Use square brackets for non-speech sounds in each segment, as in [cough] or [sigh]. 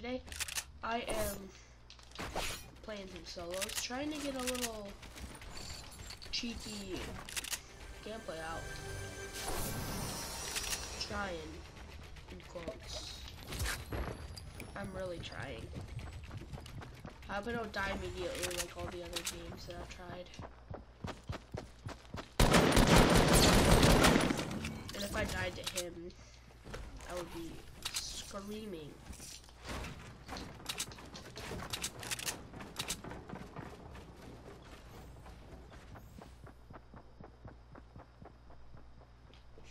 Today, I am playing some solos, trying to get a little cheeky gameplay out. Trying, in quotes. I'm really trying. I hope I don't die immediately like all the other games that I've tried. And if I died to him, I would be screaming.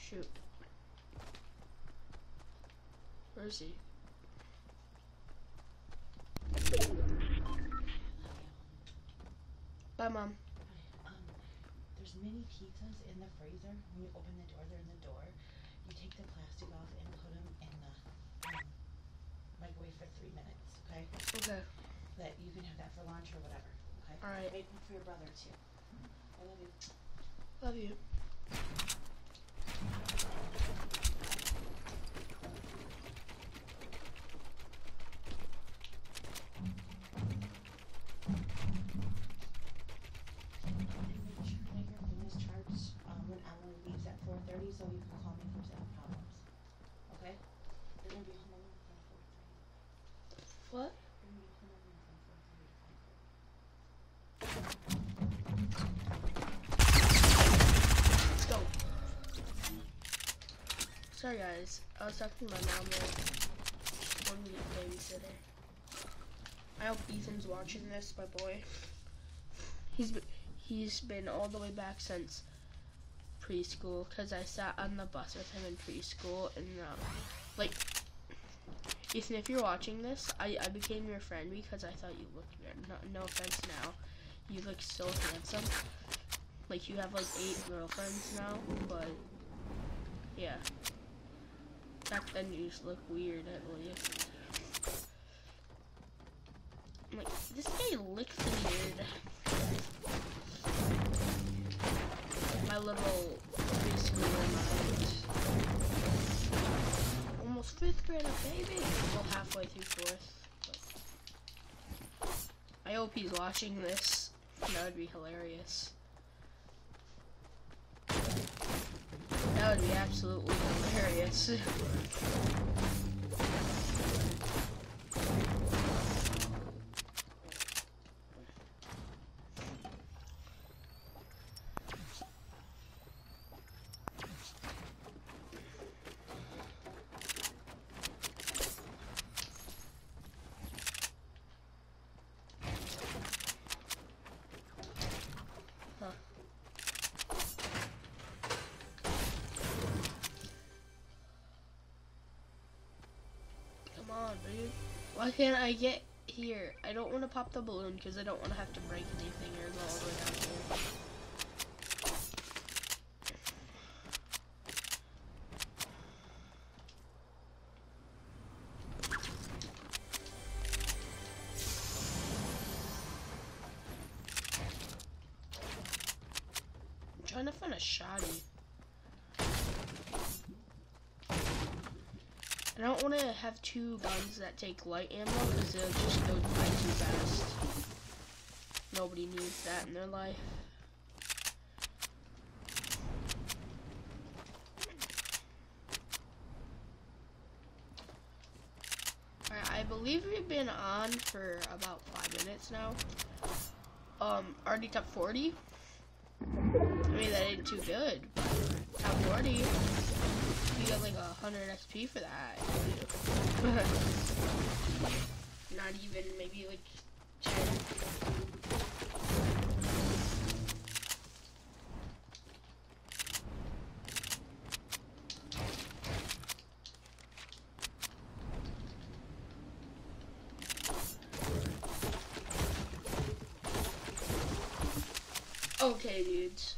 Shoot. Where is he? Bye, Mom. Um, there's mini pizzas in the freezer. When you open the door, they're in the door. You take the plastic off and put them in the um, microwave for three minutes, okay? Okay. That you can have that for lunch or whatever, okay? Alright. Make one for your brother too. I love you. Love you. Guys, I was talking to my mom there. One week babysitter. I hope Ethan's watching this, my boy. He's been, he's been all the way back since preschool because I sat on the bus with him in preschool and um, like Ethan, if you're watching this, I, I became your friend because I thought you looked good. No, no offense now, you look so handsome. Like you have like eight girlfriends now, but yeah. Back then you just look weird, I believe. I'm like, this guy looks weird. My little preschooler mind. Almost fifth grade, baby. Well, halfway through fourth. I hope he's watching this. That would be hilarious. That would be absolutely hilarious. [laughs] Why can't I get here? I don't want to pop the balloon because I don't want to have to break anything or go all the way down here. I'm trying to find a shotty. I don't want to have two guns that take light ammo because they'll just go by too fast. Nobody needs that in their life. Alright, I believe we've been on for about five minutes now. Um, already top 40. I mean, that ain't too good, top 40. Get like a 100 XP for that. [laughs] Not even, maybe like 10. Okay, dudes.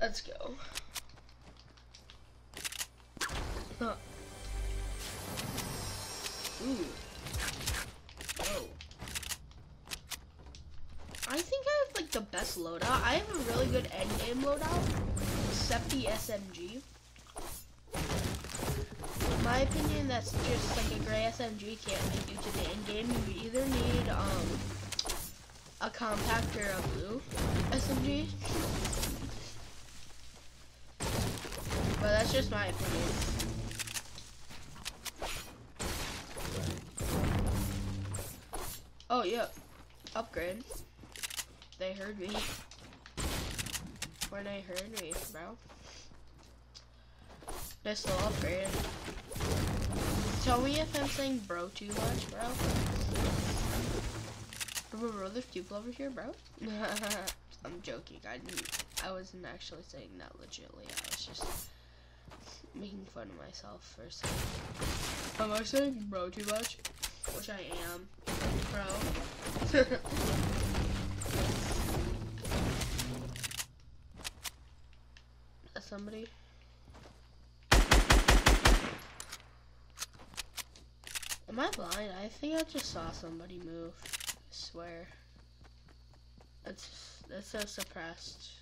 Let's go. The best loadout. I have a really good endgame loadout, except the SMG. In my opinion, that's just like a gray SMG can't make you to the end game. You either need um a compact or a blue SMG. But that's just my opinion. Oh, yeah. Upgrade. They heard me. When they heard me, bro. Pistol upgrade. Tell me if I'm saying bro too much, bro. Bro, there's people over here, bro. [laughs] I'm joking. I didn't. I wasn't actually saying that legitly. I was just making fun of myself for second. Am I saying bro too much? Which I am, bro. [laughs] Somebody. Am I blind? I think I just saw somebody move. I swear. That's that's so suppressed.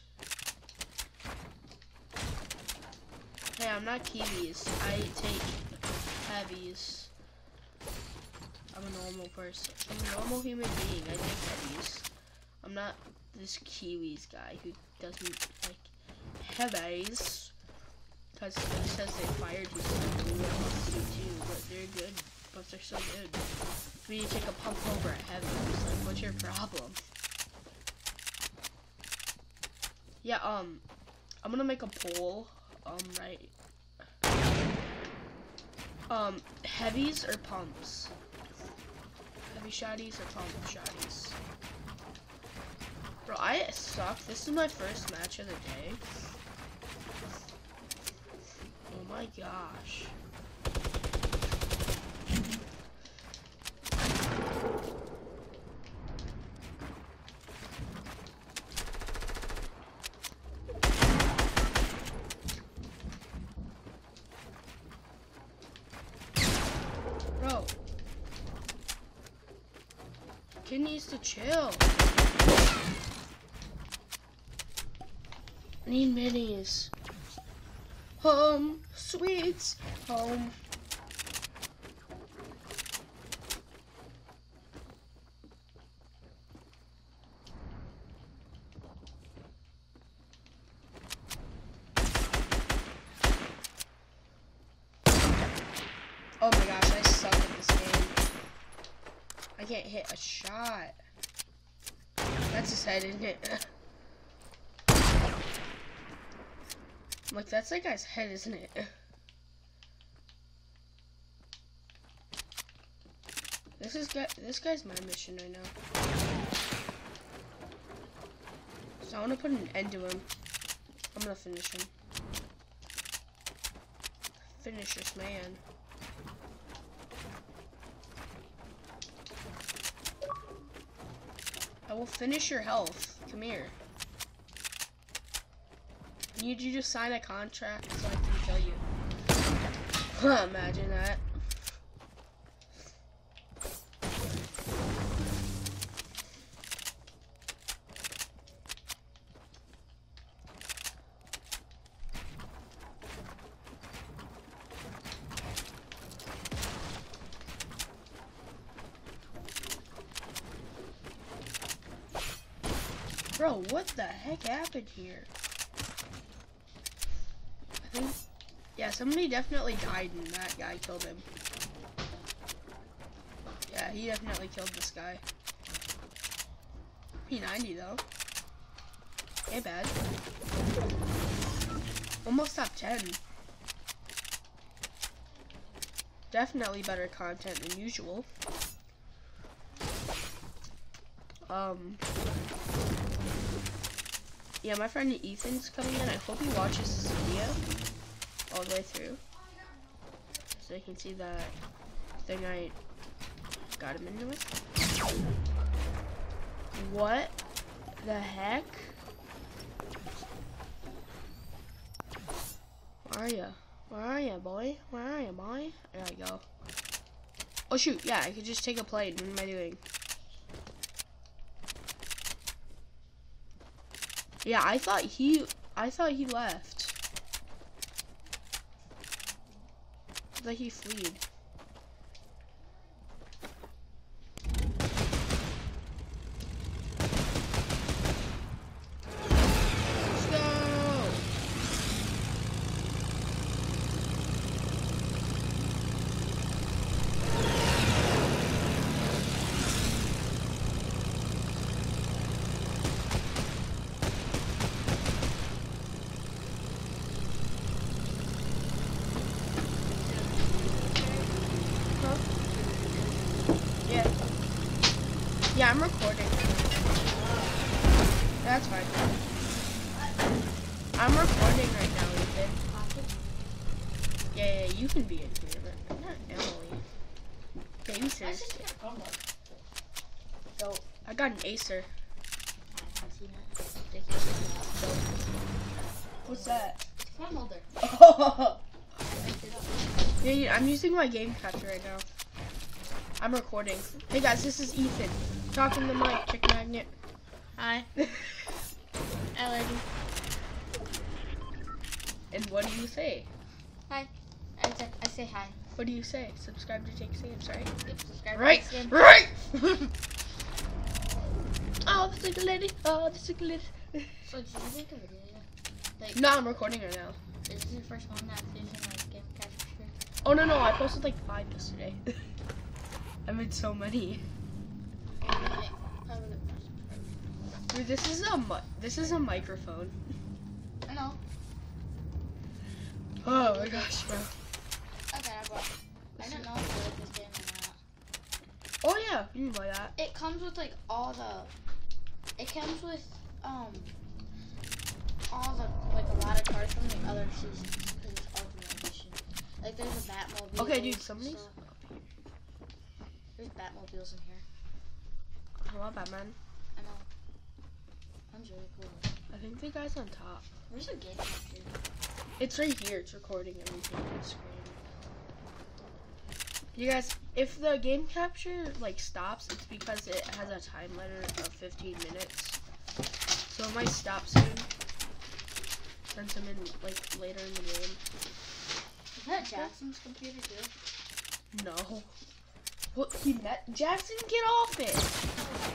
Hey, I'm not kiwis. I take heavies. I'm a normal person. I'm a normal human being. I take heavies. I'm not this kiwis guy who doesn't like heavies. Because he says they fired you too, but they're good. But they're so good. We you to take a pump over a heavies, like what's your problem? Yeah, um, I'm gonna make a poll, um, right. Um, heavies or pumps? Heavy shotties or pump shotties? Bro, I suck. This is my first match of the day. Oh my gosh. Bro. Kid needs to chill. I need minis. Home, sweets, home. Oh my gosh, I suck at this game. I can't hit a shot. That's his [laughs] head, isn't it? I'm like, that's that guy's head, isn't it? This is guy. This guy's my mission right now. So I want to put an end to him. I'm gonna finish him. Finish this man. I will finish your health. Come here. You to sign a contract so I can kill you. Imagine that. Bro, what the heck happened here? I think, yeah, somebody definitely died and that guy killed him. Yeah, he definitely killed this guy. P90 though. Ain't bad. Almost top 10. Definitely better content than usual. Um, yeah, my friend Ethan's coming in. I hope he watches this video all the way through. So you can see that thing I got him into it. What the heck? Where are you? Where are you, boy? Where are you, boy? There I go. Oh shoot, yeah, I could just take a plane. What am I doing? Yeah, I thought he, I thought he left. That he fleed. Let's go. Yeah. Yeah, I'm recording. That's fine. I'm recording right now, Ethan. Yeah, yeah, you can be in here, but not Emily. I Basers. just get Chromebook. So, I got an Acer. I've seen that. Ridiculous. What's that? It's a phone holder. Oh, Lift it up. yeah, yeah, I'm using my game capture right now. I'm recording. Hey guys, this is Ethan. Talking to the mic, chick magnet. Hi. [laughs] Like and what do you say? Hi. I, say- I say hi. What do you say? Subscribe to Jakes games, right? Yep, subscribe. Right, to this game. right. [laughs] oh, the single lady. Oh, the single lady. So did you make a video? Like, No, I'm recording right now. This is your first one that's using like game capture? Oh no, no, I posted like five yesterday. [laughs] I made so many. Probably the first. Dude, this is a this is a microphone. I know. Oh my gosh, bro. Okay, I bought. I don't know if I like this game or not. Oh yeah, you can buy that. It comes with like all the. It comes with um. All the like a lot of cards from the other seasons because it's Ultimate Edition. Like there's a Batmobile. Okay, dude, some of these. so- There's Batmobiles in here. I love Batman. I really cool. I think the guy's on top. Where's the game? It's right here. It's recording everything on the screen. You guys, if the game capture like stops, it's because it has a time limit of 15 minutes. So it might stop soon. Since I'm in like later in the game. Is that Jackson's computer too? No. What he met Jackson? Get off it!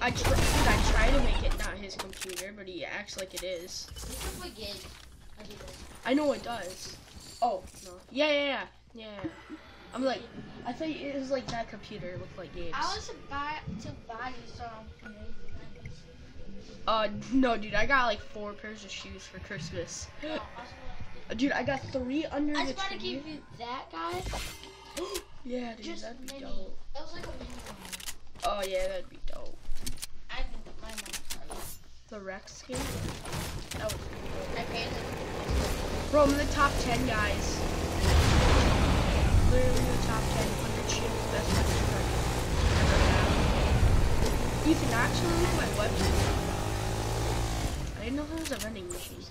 I tr- dude, I try to make it not his computer, but he acts like it is. This is what game. I. I know it does. Oh no. Yeah, yeah, yeah, yeah. I'm like, I thought it was like that computer looked like games. I was about to buy you some. Uh, no, dude, I got like four pairs of shoes for Christmas. Dude, I got three under I the was about to give you that guy. [gasps] yeah, dude, Just that'd be mini. dope. Like a mini one. Oh yeah, that'd be dope. I think my mom. The Rex skin. That was I paid it. Bro, I'm in the top 10 guys. Literally the top 10 100 shields, best weapons I've ever had. Ethan, actually, my weapon. I didn't know there was a vending machine.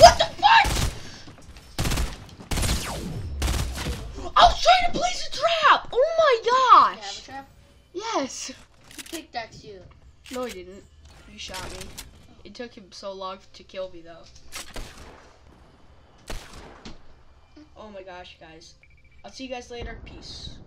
What the fuck? I was trying to place a trap! Oh my You have a gosh! trap? Yes! He pickaxe you. No, he didn't. He shot me. It took him so long to kill me, though. Oh my gosh, guys. I'll see you guys later. Peace.